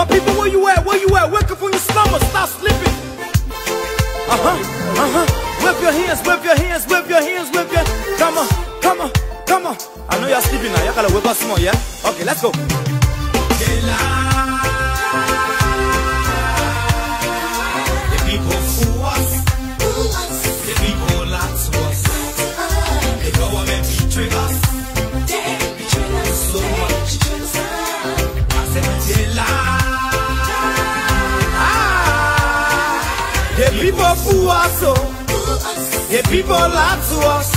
My people, where you at? Where you at? Wake up from your slumber, stop sleeping. Uh huh, uh huh. Wave your hands, wave your hands, wave your hands, wave your. Come on, come on, come on. I know you're sleeping now. You gotta wake up small, yeah? Okay, let's go. People us, oh. The people lie to us.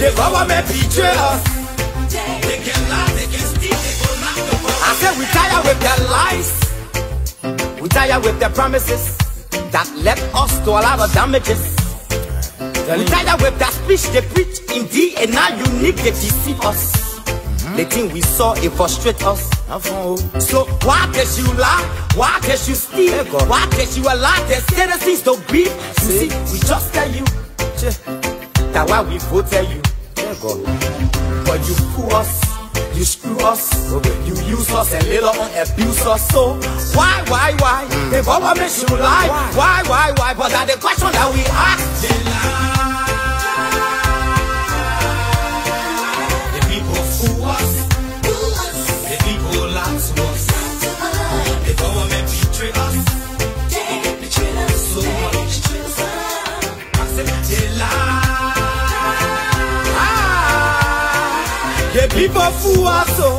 The government betray us. They can lie, they can steal, they go world. I said we tired with their lies. We tired with their promises that led us to a lot of damages. We tired with their speech they preach indeed and now you need they deceive us. The thing we saw it frustrate us. So why can you lie? Why can you steal? Why can you allow the citizens to grieve? You see, we just tell you that why we voted you. But you fool us, you screw us, you use us and later on abuse us. So why, why, why? The government should lie. Why, why, why? But that the question that we ask. The people fool us, oh.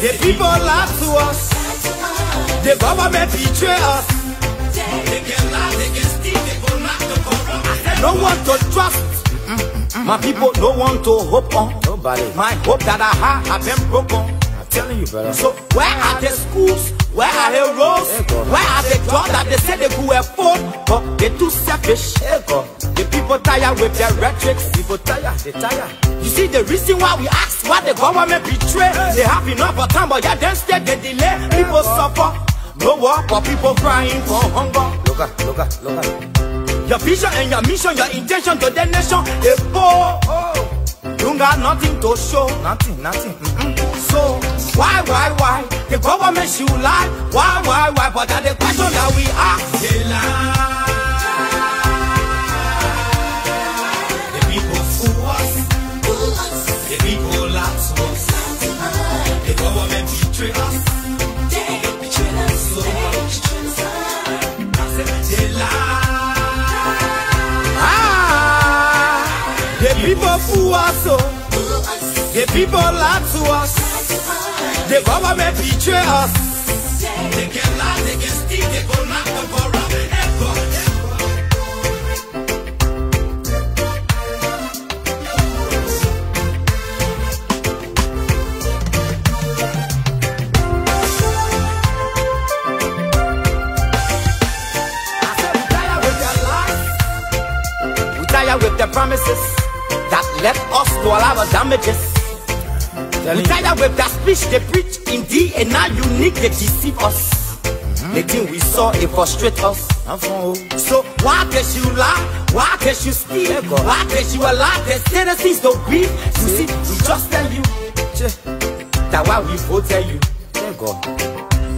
The people lie to us. The government betray us. They can lie, they can steal, they go knock the corrupt. No one to trust. My people, no one to hope on. Nobody. My hope that I have been broken. I'm telling you, brother. So where are the schools? Where are the roads? Where are the jobs that they say they could afford? But they too selfish. The people tired with their rhetoric. People tired, they tired. You see the reason why we ask why the government betray. They have enough of time, but yeah, then stay they delay. People suffer. No war, but people crying for hunger. Look at, look at, look at. Your vision and your mission, your intention to the nation, they poor. Oh. You got nothing to show. Nothing, nothing. Mm-mm. So, why, why, why? The government should lie. Why, why, why? But that's the question that we ask. They lie. The people fool us. The people lie to us. The government betray us. So much. I said they lie. Ah, the people fool us, oh. The people lie to us. The government betray us. They can lie, they can steal, they go knock the with their promises that led us to all our damages. We tired with that speech they preach in D and now unique they deceive us. The thing we saw it frustrate us. So why can't you lie? Why can't you steal? Why can't you allow the citizens to grieve? You see, we just tell you that why we voted you.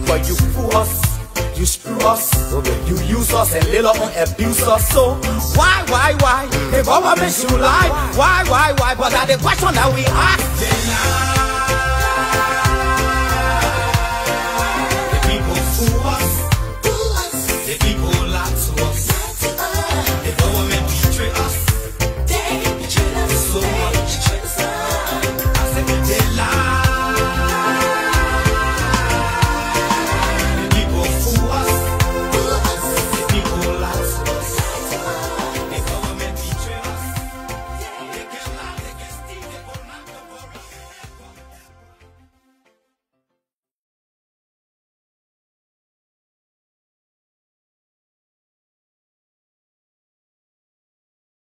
But you fool us, you screw us, you use us and little on abuse us. So why, why, why? The government should lie. Why, why, why? But that's the question that we ask. Yeah.